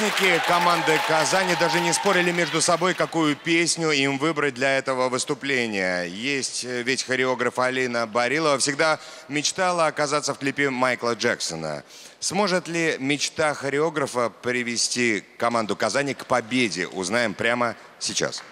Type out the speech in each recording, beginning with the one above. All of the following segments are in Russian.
Участники команды «Казани» даже не спорили между собой, какую песню им выбрать для этого выступления. Есть э, ведь хореограф Алина Барилова всегда мечтала оказаться в клипе Майкла Джексона. Сможет ли мечта хореографа привести команду «Казани» к победе? Узнаем прямо сейчас.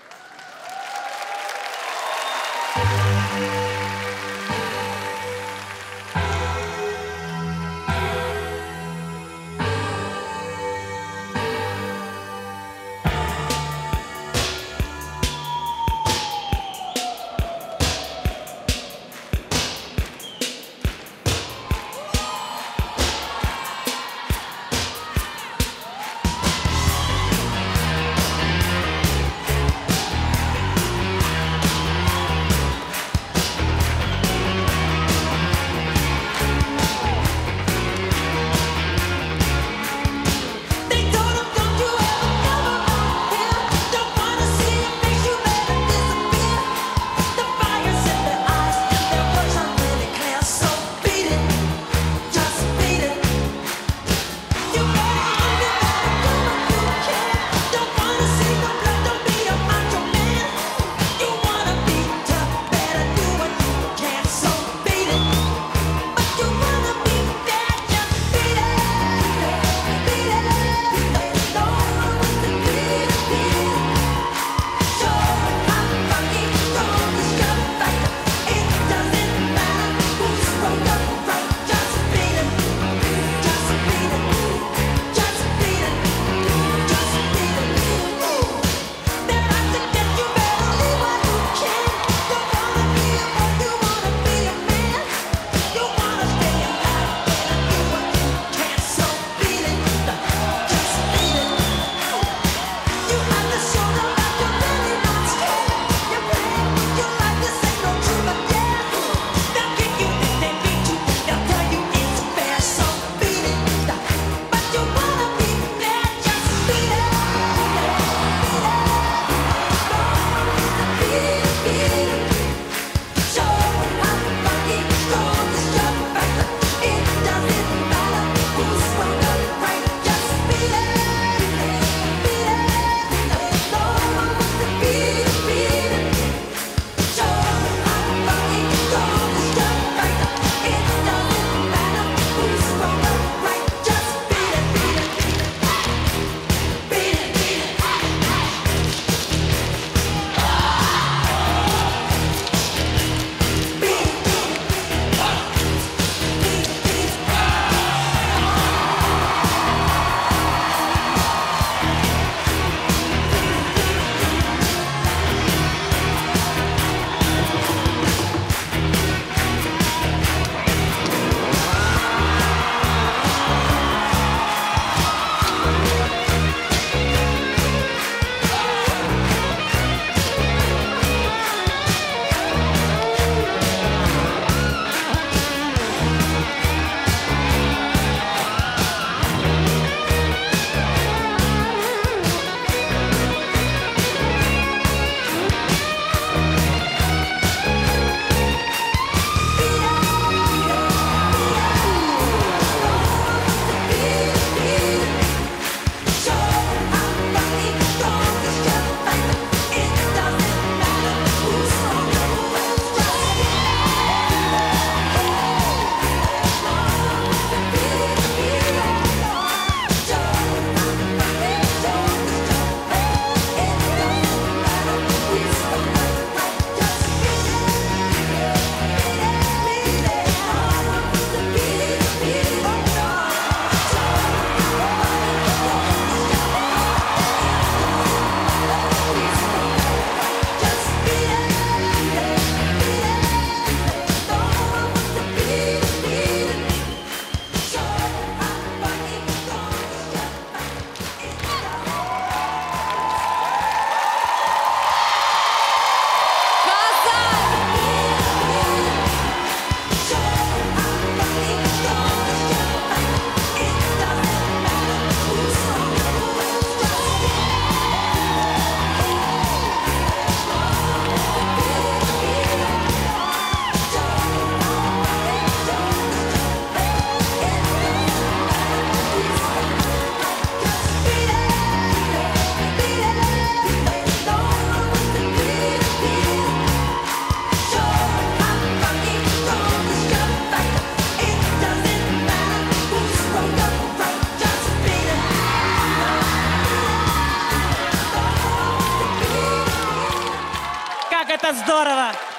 Как здорово!